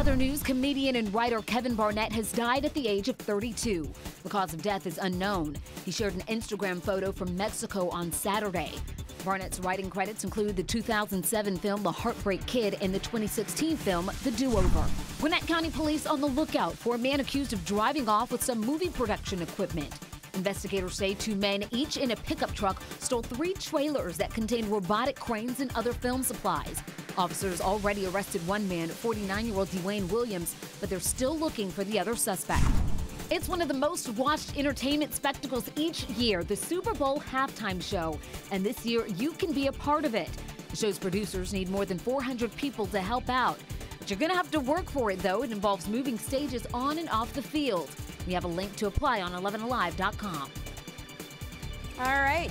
other news, comedian and writer Kevin Barnett has died at the age of 32. The cause of death is unknown. He shared an Instagram photo from Mexico on Saturday. Barnett's writing credits include the 2007 film The Heartbreak Kid and the 2016 film The Do Over. Gwinnett County Police on the lookout for a man accused of driving off with some movie production equipment. Investigators say two men, each in a pickup truck, stole three trailers that contained robotic cranes and other film supplies. Officers already arrested one man, 49 year old Dwayne Williams, but they're still looking for the other suspect. It's one of the most watched entertainment spectacles each year, the Super Bowl halftime show. And this year, you can be a part of it. The show's producers need more than 400 people to help out. But you're going to have to work for it, though. It involves moving stages on and off the field. We have a link to apply on 11alive.com. All right.